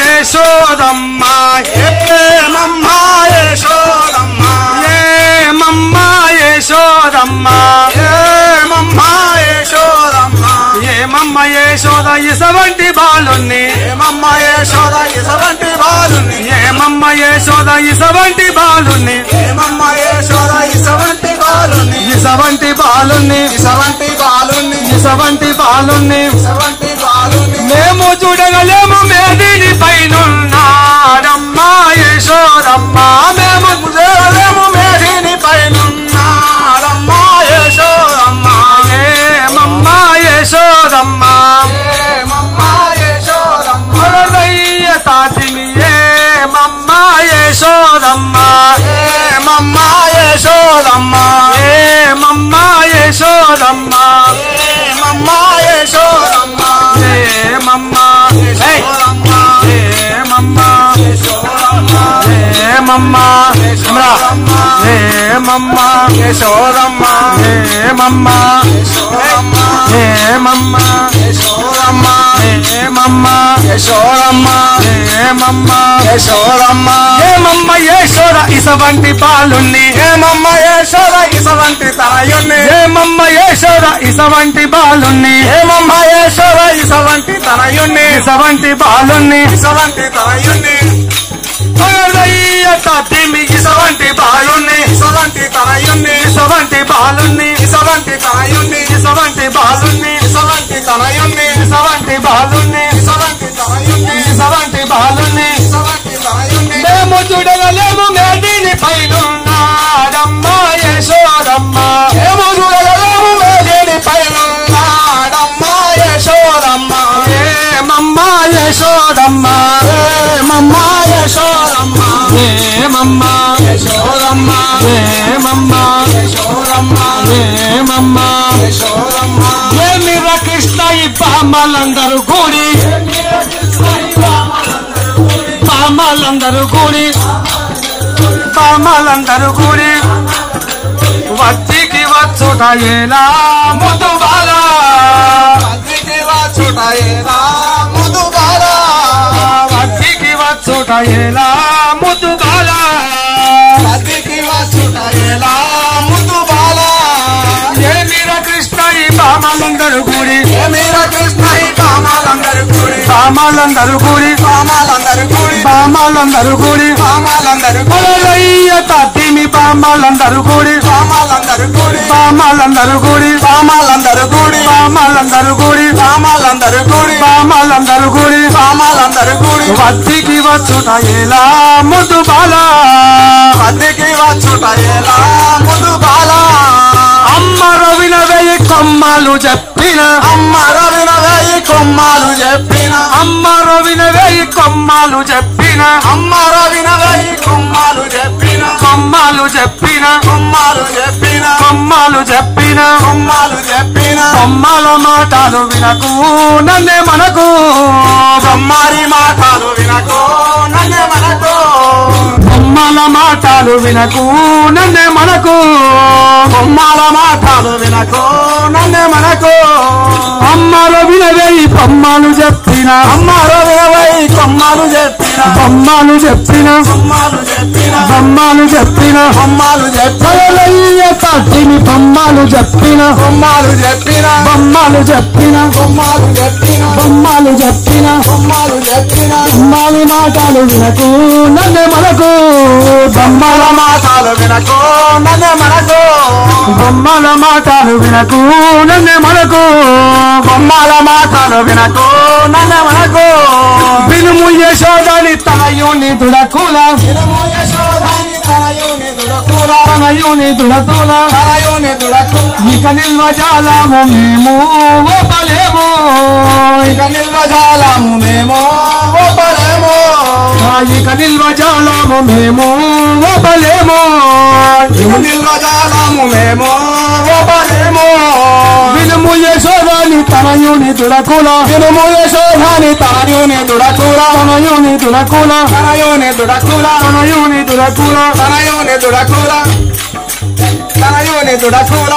యశోదమ్మ. ఏమమ్మ యశోదమ్మ? ఏమమ్మ యశోదమ్మ. ఏమమ్మ యశోదమ్మ? ఏమమ్మ యశోద ఇసవంటి బాలుణ్ణి. ఏమమ్మ యశోద ఇసవంటి బాలుని ఏమమ్మ యశోద ఇసవంటి బాలుణ్ణి. ఏమమ్మ యశోద ఇసవంటి బాలుని ఇసవంటి బాలుణ్ణి. ఇసవంటి బాలుని ఇసవంటి బాలుణ్ణి. ఇసవంటి బాలుని మేము చూడగలేము మేదిని పైనున్నాడమ్మా యశోదమ్మా. మేము దేవదేము యశోదమ్మ హేమమ్మ. యశోదమ్మ హేమమ్మ. హేమమ్మ. యశోదమ్మ హేమమ్మ. యశోదమ్మ హేమమ్మ. యశోదమ్మ హేమమ్మ యశోద ఇసవంటి బాలుణ్ణి. హేమమ్మ యశోద ఇసవంటి తనయుణ్ణి. హేమమ్మ యశోద ఇసవంటి బాలుణ్ణి. హేమమ్మ యశోద ఇసవంటి తనయుణ్ణి. ఇసవంటి బాలుణ్ణి. ఇసవంటి తనయుణ్ణి. తాతిమి ఇసవంటి బాలుణ్ణి. ఇసవంటి తనయుణ్ణి. ఇసవంటి బాలుణ్ణి. ఇసవంటి తనయుణ్ణి. ఇసవంటి బాలుణ్ణి. ఇసవంటి తనయుణ్ణి. ఇసవంటి బాలుణ్ణి. ఇసవంటి తనయుణ్ణి. ఇసవంటి బాలుణ్ణి. ఇసవంటి తనయుణ్ణి. మేము చూడగలేము మేదిని పైనున్నాడమ్మ ఏమమ్మ యశోదమ్మ ఏమమ్మ యశోదమ్మ ఏమమ్మ యశోదమ్మ ఏమిర కృష్ణ ఈ పామలందరూ కూడి? పామలందరూ కూడి. పామలందరూ కూడి. వత్తికి వచ్చుట ఎలా ముదు బాలా వచ్చుట వత్తికి వచ్చుట ఎలా సామాలందరూ కూడి మీరా కృష్ణ సామాలందరూ కూడి సామాలందరూ కూడి సామాలందరూ కూడి సామాలందరూ కూడి సామాలందరూ కూడి తట్టిని పామాలందరూ కూడి సామాలందరూ కూడి సామాలందరూ కూడి సామాలందరూ కూడి సామాలందరూ కూడి సామాలందరూ కూడి సామాలందరూ కూడి సామాలందరూ వచ్చుట ఎలా ముద్దు బాలా వద్దికి వచ్చుట ఎలా ముద్దు బాలా అమ్మ రవిన కొమ్మలు చెప్పిన అమ్మ రవిన వేయి కొమ్మాలు చెప్పిన. అమ్మ రవిన వెయ్యి కొమ్మలు చెప్పిన. అమ్మ రవిన వేయి కొమ్మాలు చెప్పిన. కొమ్మలు చెప్పిన. కొమ్మాలు చెప్పిన. కొమ్మలు చెప్పిన. కొమ్మాలు చెప్పిన. కొమ్మల మాటలు వినకు నన్నే మనకు. కొమ్మారి మాటలు వినకో నన్నే మనకో. కొమ్మల మాటలు వినకు నన్నే మనకు కొమ్మాల మాటలు వినకో నన్నే మనకో అమ్మలు వినవేయి కొమ్మలు చెప్పిన అమ్మ రవిన వేయి కొమ్మాలు చెప్పిన బొమ్మలు చెప్పిన కొమ్మాలు చెప్పిన బొమ్మలు చెప్పిన కొమ్మాలు చెప్పిన అలయ్య తట్టిని బొమ్మలు చెప్పిన కొమ్మాలు చెప్పిన బొమ్మలు చెప్పిన కొమ్మాలు చెప్పిన బొమ్మలు చెప్పిన కొమ్మాలు చెప్పిన బొమ్మలి మాటలు వినకు నన్నే మనకు బొమ్మల మాటలు వినకో నన్నే మనకో బొమ్మల మాటలు వినకు నన్నే మనకు కొమ్మాల మాటలు వినకో నన్నే మనకో వినుము యశోదని తనయుని దుడకుల. వినము యశోదాని తనయుని దుడకుల. తనయుని దుడకుల. తనయుని దుడకుల. ఇక నిల్వజాలము మేము ఓపలేము. ఇక నిల్వజాలము మేము ఓపలేము. ఇక నిల్వజాలము మేము ఓపలేము ఇక నిల్వజాలము మేము ఓపలేము వినుము యశోదని తనయుని దుడకుల వినుము యశోదాని తనయుని దుడకుల తనయుని దుడకుల తనయుని దుడకుల తనయుని దుడకుల తనయుని దుడకుల తనయుని దుడకుల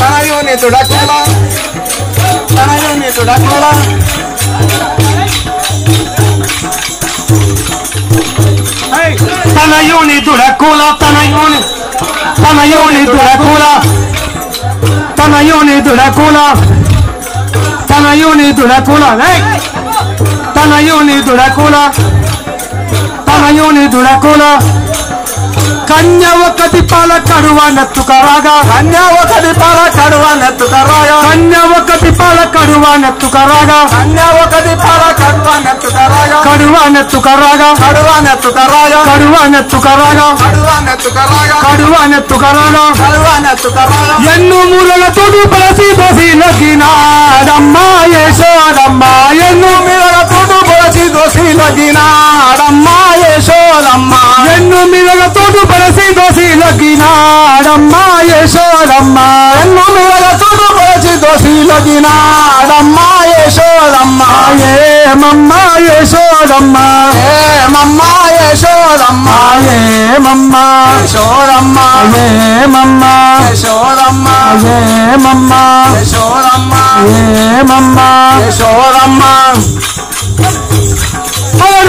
తనయుని దుడకుల తనయుని దుడకుల తనయునిదు రకుల తనయుని తనయునిదు రకుల తనయునిదు రకుల తనయునిదు రకుల తనయునిదు రకుల తనయునిదు రకుల కన్యవ కది పాల కడువ నెత్తుకరాగా కన్యవ కది పాల కడువ నెత్తుకరాగా కన్యవ కది పాల కడువ నెత్తుకరాగా కన్యవ కది పాల కడువ నెత్తుకరాగా కడువ నెత్తుకరాగా కడువ నెత్తుకరాగా కడువ నెత్తుకరాగా కడువ నెత్తుకరాగా కడువ నెత్తుకరాగా కడువ నెత్తుకరాగా ఎన్ను మూలలతో బలసి బసి నగినాడమ్మా యశోడమ్మా ఎన్ను మూలలతో తోడు పొలసి దోసి లగినాడమ్మా యశోదమ్మా. ఎన్ను మీదలతోడు పలసి దోసి లగినాడమ్మా యశోదమ్మా. ఎన్ను మీదల తోడు పొలసి దోసి లగినాడమ్మా యశోదమ్మా. ఏమమ్మా యశోదమ్మా. ఏమమ్మా యశోదమ్మా. ఏమమ్మా యశోదమ్మా. ఏమమ్మా యశోదమ్మా. ఏమమ్మా యశోదమ్మా. ఏమమ్మా యశోదమ్మా.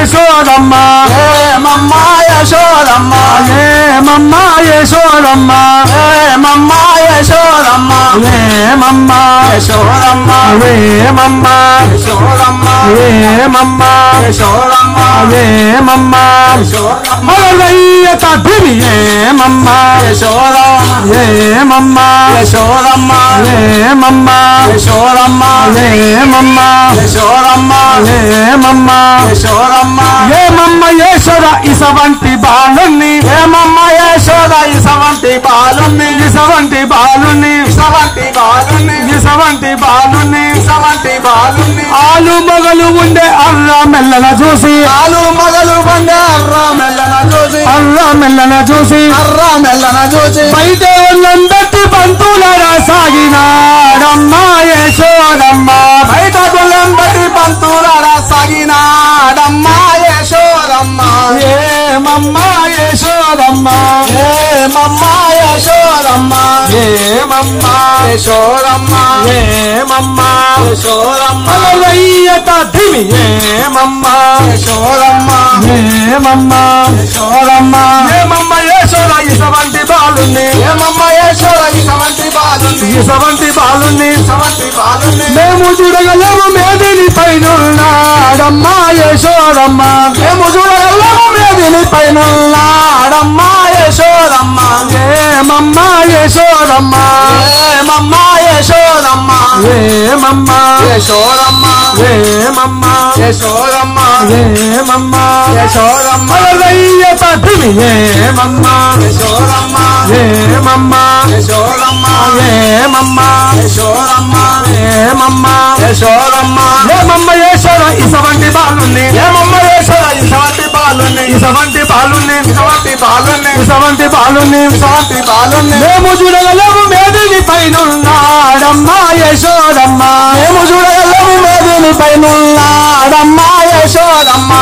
యశోదమ్మా ఏమమ్మా యశోదమ్మా ఏమమ్మా యశోదమ్మా ఏమమ్మా యశోదమ్మా. ఏమమ్మా యశోదమ్మా. ఏమమ్మా యశోదమ్మా. ఏమమ్మా యశోదమ్మా. ఏమమ్మా యశోదమ్మా. అరయ్యత దివి ఏమమ్మా యశోదమ్మా. ఏమమ్మా యశోదమ్మా. ఏమమ్మా యశోదమ్మా. ఏమమ్మా యశోదమ్మా. ఏమమ్మా యశోదమ్మా. ఏమమ్మ యశోద ఇసవంటి బాలుని ఏమమ్మ యశోద ఇసవంటి బాలుని ఇసవంటి బాలుని ఇసవంటి బాలుని ఇసవంటి బాలుని ఇసవంటి బాలుని ఆలు మొగలు ఉండే అర్ర మెల్లన చూసి. ఆలు మొదలు బండే అర్ర మెల్లన చూసి. అర్ర మెల్లన చూసి. అర్ర మెల్లన చూసి. బయట ఉన్నందటి పంతులరా సాగినాడమ్మా యశోదమ్మా. బయట బట్టి పంతులారా సాగినాడమ్మా యశోదమ్మా. ఏమమ్మా యశోదమ్మా? ఏమమ్మా యశోదమ్మా ఏమమ్మా యశోదమ్మా ఏమమ్మా యశోదమ్మా అలవయ్యత దివి. ఏమమ్మా యశోదమ్మా ఏమమ్మా యశోదమ్మా ఏమమ్మ యశోద ఇసవంటి బాలుని ఏమమ్మ యశోద ఇసవంటి బాలుని ఇసవంటి బాలుని ఇసవంటి బాలుని మేము చూడగలము మేదిని పైనున్నాడమ్మా యశోదమ్మా మేము చూడగలము మేదిని పైన ఉన్నాడమ్మా ఏమమ్మా యశోదమ్మా? ఏమమ్మా యశోదమ్మా? ఏమమ్మా? యశోదమ్మా? ఏమమ్మా? యశోదమ్మా? ఏమమ్మా? యశోదమ్మా? అలవయ్యత దివి ఏమమ్మా? యశోదమ్మా? ఏమమ్మా? యశోదమ్మా? ఏమమ్మా? యశోదమ్మా? ఏమమ్మా? యశోదమ్మా? ఏమమ్మ యశోద? ఇసవంటి బాలుని. ఏమమ్మ యశోద? ఇసవంటి బాలుని. ఇసవంటి బాలుని. ఇసవంటి బాలుని. ఇసవంటి బాలుని ఇసవంటి బాలుని మేము చూడగలము మేదిని పైనున్నాడమ్మా యశోదమ్మా. మేము చూడగలము మేదిని పైన ఉన్నాడమ్మా యశోదమ్మా.